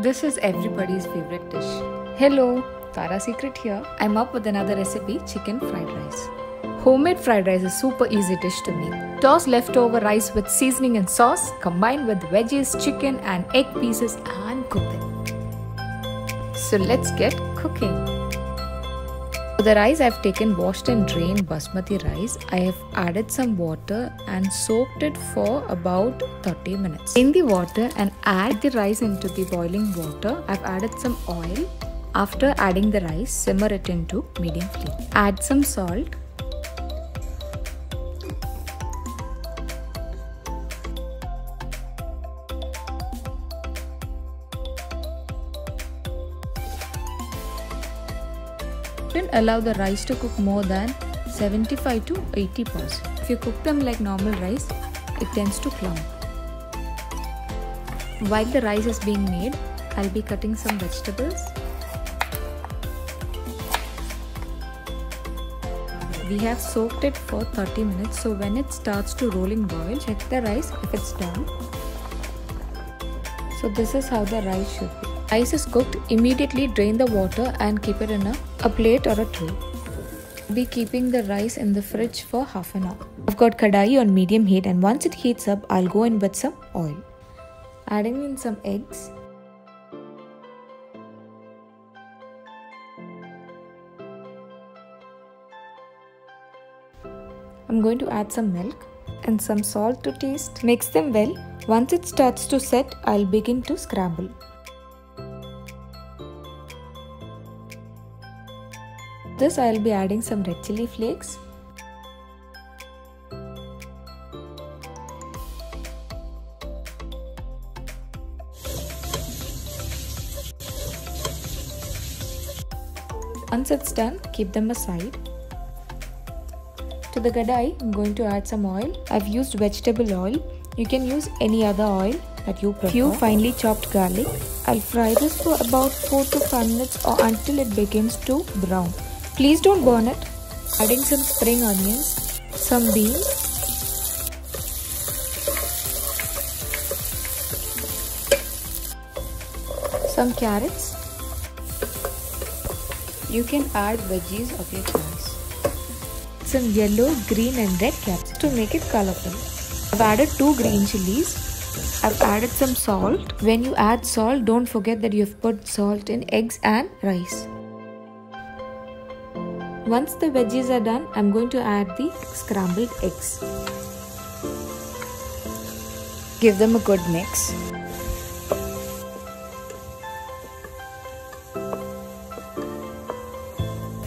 This is everybody's favorite dish. Hello, Tara Secret here. I'm up with another recipe chicken fried rice. Homemade fried rice is super easy dish to make. Toss leftover rice with seasoning and sauce, combine with veggies, chicken and egg pieces and cook it. So let's get cooking. For the rice I've taken washed and drained basmati rice. I have added some water and soaked it for about 30 minutes. In the water and add the rice into the boiling water. I've added some oil. After adding the rice, simmer it into medium flame. Add some salt. Don't allow the rice to cook more than 75 to 80 percent. If you cook them like normal rice, it tends to clump. While the rice is being made, I'll be cutting some vegetables. We have soaked it for 30 minutes so when it starts to rolling boil, check the rice if it's done. So this is how the rice should be. Rice is cooked, immediately drain the water and keep it in a, a plate or a tray. Be keeping the rice in the fridge for half an hour. I've got kadai on medium heat and once it heats up, I'll go in with some oil. Adding in some eggs. I'm going to add some milk and some salt to taste. Mix them well. Once it starts to set, I'll begin to scramble. This I'll be adding some red chili flakes. Once it's done, keep them aside. To the kadai, I'm going to add some oil. I've used vegetable oil. You can use any other oil that you prefer. Few finely chopped garlic. I'll fry this for about 4 to 5 minutes or until it begins to brown. Please don't burn it. Adding some spring onions, some beans, some carrots. You can add veggies of your choice. Some yellow, green and red caps to make it colorful. I've added 2 green chilies. I've added some salt. When you add salt, don't forget that you've put salt in eggs and rice. Once the veggies are done, I'm going to add the scrambled eggs. Give them a good mix.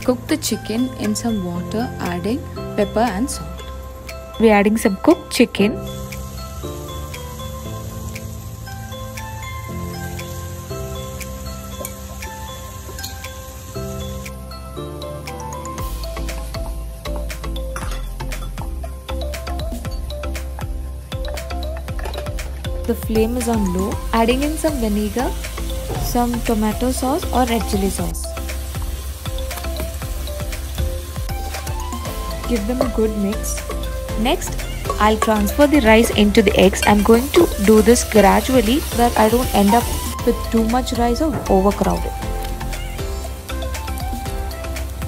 Cook the chicken in some water, adding pepper and salt. We're adding some cooked chicken. The flame is on low. Adding in some vinegar, some tomato sauce or red chili sauce. give them a good mix. Next, I'll transfer the rice into the eggs. I'm going to do this gradually so that I don't end up with too much rice or overcrowded.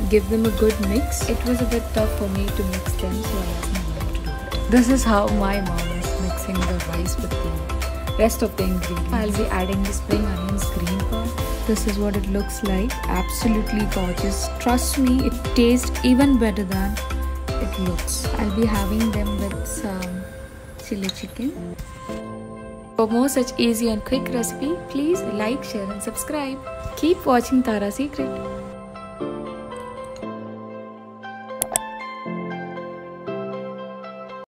Give them a good mix. It was a bit tough for me to mix them so I my mom to do it. This is how my mom mixing the rice with the rest of the ingredients. I'll be adding the spring onions green part. This is what it looks like. Absolutely gorgeous. Trust me, it tastes even better than it looks. I'll be having them with some chili chicken. For more such easy and quick recipe, please like, share and subscribe. Keep watching Tara Secret.